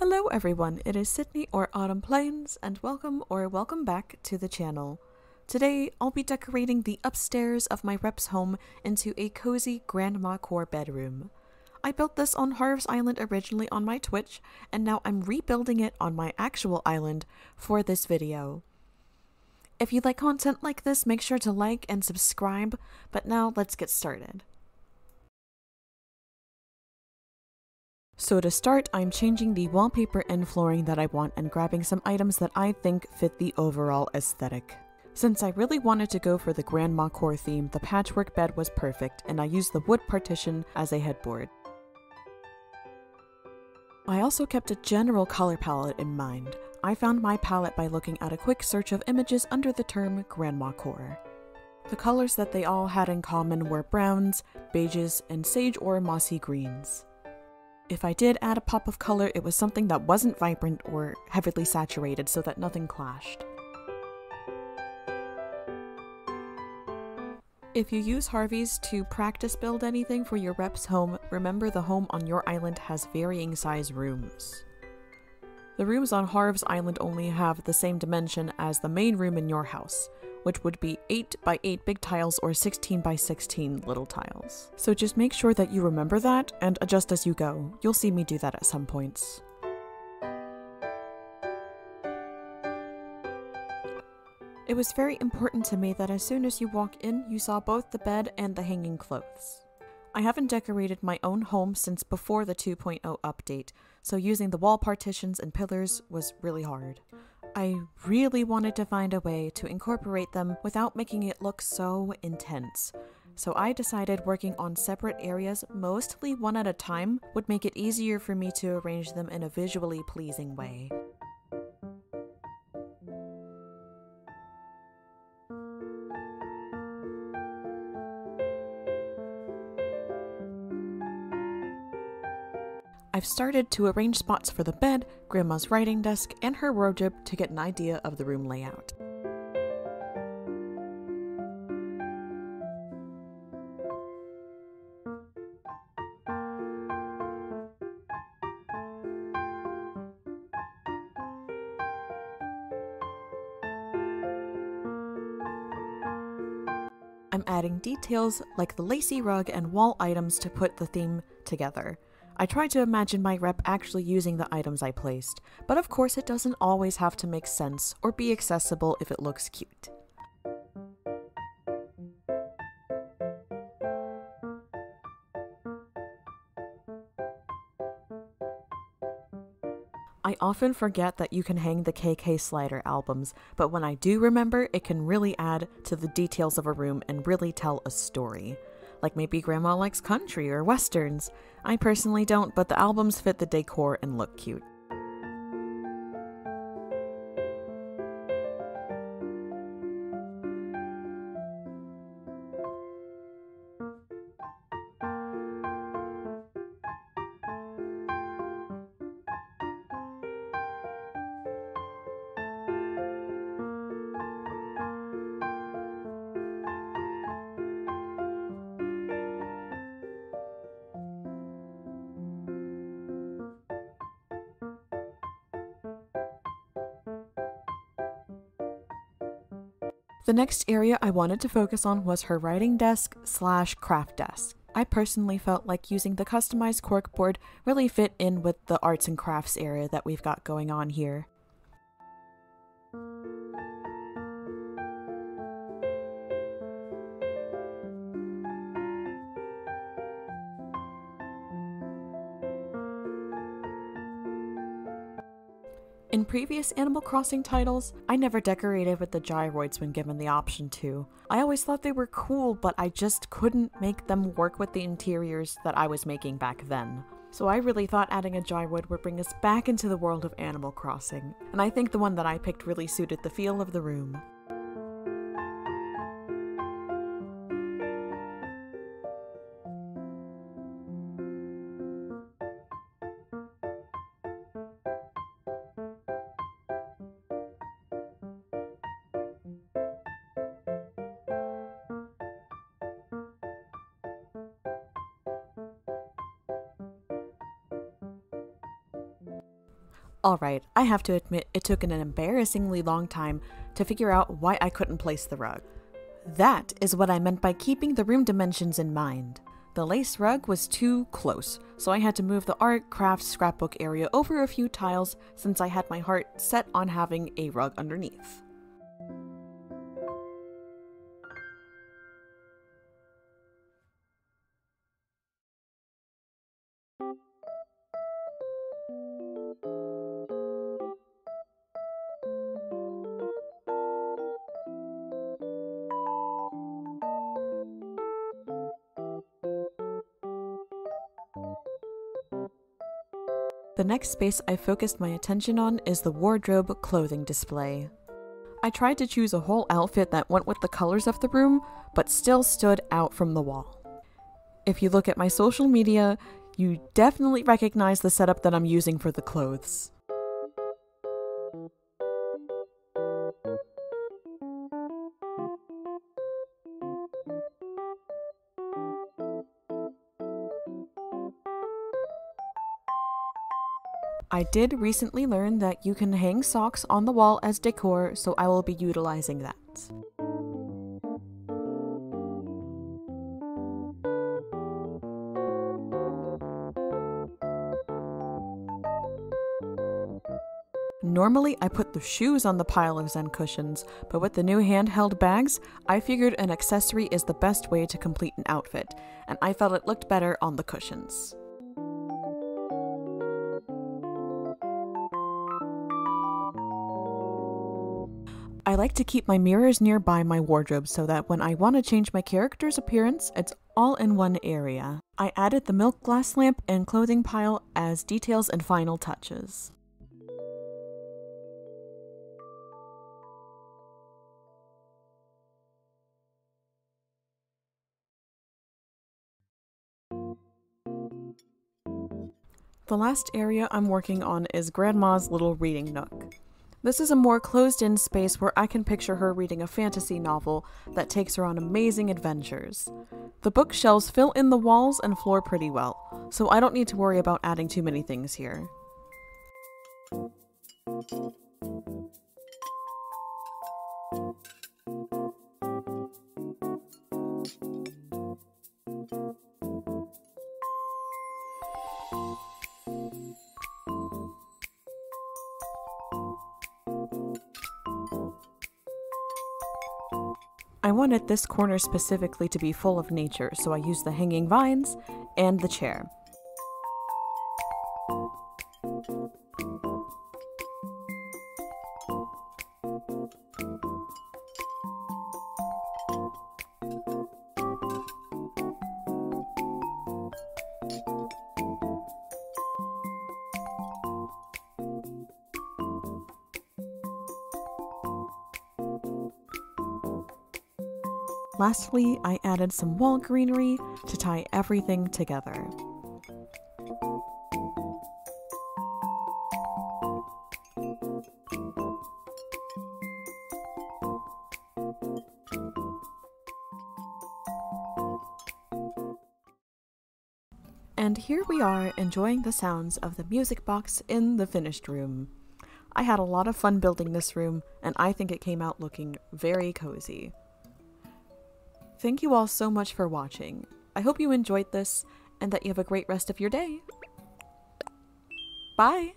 Hello everyone, it is Sydney or Autumn Plains, and welcome or welcome back to the channel. Today, I'll be decorating the upstairs of my rep's home into a cozy grandma core bedroom. I built this on Harv's Island originally on my Twitch, and now I'm rebuilding it on my actual island for this video. If you like content like this, make sure to like and subscribe, but now let's get started. So to start, I'm changing the wallpaper and flooring that I want and grabbing some items that I think fit the overall aesthetic. Since I really wanted to go for the grandma core theme, the patchwork bed was perfect and I used the wood partition as a headboard. I also kept a general color palette in mind. I found my palette by looking at a quick search of images under the term grandma core. The colors that they all had in common were browns, beiges, and sage or mossy greens. If I did add a pop of color, it was something that wasn't vibrant or heavily saturated so that nothing clashed. If you use Harvey's to practice build anything for your rep's home, remember the home on your island has varying size rooms. The rooms on Harv's Island only have the same dimension as the main room in your house, which would be 8 by 8 big tiles or 16 by 16 little tiles. So just make sure that you remember that and adjust as you go. You'll see me do that at some points. It was very important to me that as soon as you walk in, you saw both the bed and the hanging clothes. I haven't decorated my own home since before the 2.0 update, so using the wall partitions and pillars was really hard. I really wanted to find a way to incorporate them without making it look so intense. So I decided working on separate areas, mostly one at a time, would make it easier for me to arrange them in a visually pleasing way. I've started to arrange spots for the bed, Grandma's writing desk, and her wardrobe to get an idea of the room layout. I'm adding details like the lacy rug and wall items to put the theme together. I tried to imagine my rep actually using the items I placed, but of course it doesn't always have to make sense or be accessible if it looks cute. I often forget that you can hang the KK Slider albums, but when I do remember, it can really add to the details of a room and really tell a story like maybe grandma likes country or westerns. I personally don't, but the albums fit the decor and look cute. The next area I wanted to focus on was her writing desk slash craft desk. I personally felt like using the customized corkboard really fit in with the arts and crafts area that we've got going on here. In previous Animal Crossing titles, I never decorated with the gyroids when given the option to. I always thought they were cool, but I just couldn't make them work with the interiors that I was making back then. So I really thought adding a gyroid would bring us back into the world of Animal Crossing, and I think the one that I picked really suited the feel of the room. Alright, I have to admit it took an embarrassingly long time to figure out why I couldn't place the rug. That is what I meant by keeping the room dimensions in mind. The lace rug was too close, so I had to move the art, craft, scrapbook area over a few tiles since I had my heart set on having a rug underneath. The next space I focused my attention on is the wardrobe clothing display. I tried to choose a whole outfit that went with the colors of the room, but still stood out from the wall. If you look at my social media, you definitely recognize the setup that I'm using for the clothes. I did recently learn that you can hang socks on the wall as decor, so I will be utilizing that. Normally, I put the shoes on the pile of Zen cushions, but with the new handheld bags, I figured an accessory is the best way to complete an outfit, and I felt it looked better on the cushions. I like to keep my mirrors nearby my wardrobe so that when I want to change my character's appearance, it's all in one area. I added the milk glass lamp and clothing pile as details and final touches. The last area I'm working on is Grandma's little reading nook. This is a more closed in space where I can picture her reading a fantasy novel that takes her on amazing adventures. The bookshelves fill in the walls and floor pretty well, so I don't need to worry about adding too many things here. I wanted this corner specifically to be full of nature, so I used the hanging vines and the chair. Lastly, I added some wall greenery to tie everything together. And here we are enjoying the sounds of the music box in the finished room. I had a lot of fun building this room, and I think it came out looking very cozy. Thank you all so much for watching. I hope you enjoyed this and that you have a great rest of your day. Bye!